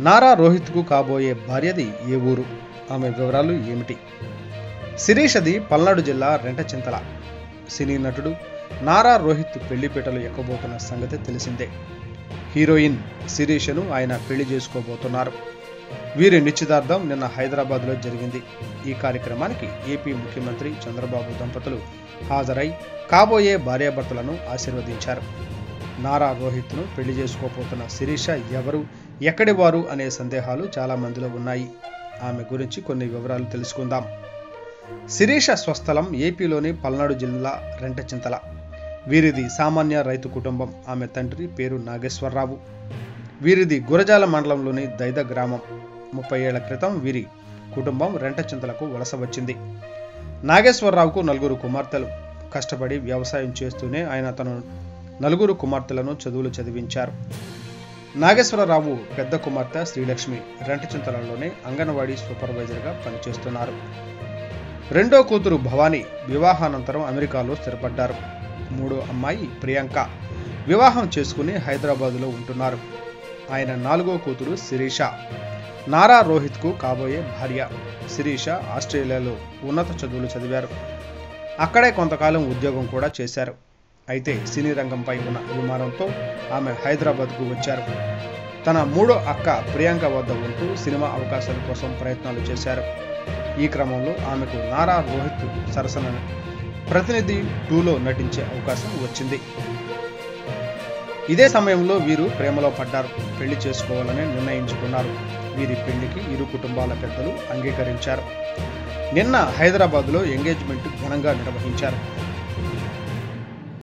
నారా రోహిత్కు కాబోయే భార్యది ఏ ఊరు? ఆమె వివరాలు ఏమిటి? శిరీషది పల్నాడు జిల్లా రెంటచింతల. సినీ నటుడు నారా రోహిత్ పెళ్ళిపీటలు ఎక్కబోతున్న సంగతి తెలిసిందే. హీరోయిన్ శిరీషను ఆయన పెళ్ళి చేసుకోబోతున్నారు. వీరి నిశ్చితార్థం నిన్న హైదరాబాద్లో జరిగింది. ఈ కార్యక్రమానికి ఏపీ ముఖ్యమంత్రి చంద్రబాబు దంపతులు హాజరై కాబోయే భార్యాభర్తలను ఆశీర్వదించారు. నారా రోహిత్ను పెళ్ళి చేసుకోబోతున్న శిరీష ఎవరు ఎక్కడి వారు అనే సందేహాలు చాలా మందిలో ఉన్నాయి. ఆమె గురించి కొన్ని వివరాలు తెలుసుకుందాం. శిరీష స్వస్థలం ఏపీలోని పల్నాడు జిల్లా రెంటచింతల. వీరిది సామాన్య రైతు కుటుంబం. ఆమె తండ్రి పేరు నాగేశ్వరరావు. వీరిది గురజాల మండలంలోని దైద గ్రామం. ముప్పై ఏళ్ళ క్రితం వీరి కుటుంబం రెంటచింతలకు వలస వచ్చింది. నాగేశ్వరరావుకు నలుగురు కుమార్తెలు. కష్టపడి వ్యవసాయం చేస్తూనే ఆయన తన నలుగురు కుమార్తెలను చదువులు చదివించారు. నాగేశ్వరరావు పెద్ద కుమార్తె శ్రీలక్ష్మి రెంటచింతలలోనే అంగన్వాడీ సూపర్వైజర్గా పనిచేస్తున్నారు. రెండో కూతురు భవానీ వివాహానంతరం అమెరికాలో స్థిరపడ్డారు. మూడో అమ్మాయి ప్రియాంక వివాహం చేసుకుని హైదరాబాదులో ఉంటున్నారు. ఆయన నాలుగో కూతురు శిరీష. నారా రోహిత్కు కాబోయే భార్య శిరీష ఆస్ట్రేలియాలో ఉన్నత చదువులు చదివారు. అక్కడే కొంతకాలం ఉద్యోగం కూడా చేశారు. అయితే సినీ రంగంపై ఉన్న అభిమానంతో ఆమె హైదరాబాద్కు వచ్చారు. తన మూడో అక్క ప్రియాంక వద్ద ఉంటూ సినిమా అవకాశాల కోసం ప్రయత్నాలు చేశారు. ఈ క్రమంలో ఆమెకు నారా రోహిత్ సరసన ప్రతినిధి టూలో నటించే అవకాశం వచ్చింది. ఇదే సమయంలో వీరు ప్రేమలో పడ్డారు. పెళ్ళి చేసుకోవాలని నిర్ణయించుకున్నారు. వీరి పెళ్ళికి ఇరు కుటుంబాల పెద్దలు అంగీకరించారు. నిన్న హైదరాబాద్లో ఎంగేజ్మెంట్ ఘనంగా నిర్వహించారు.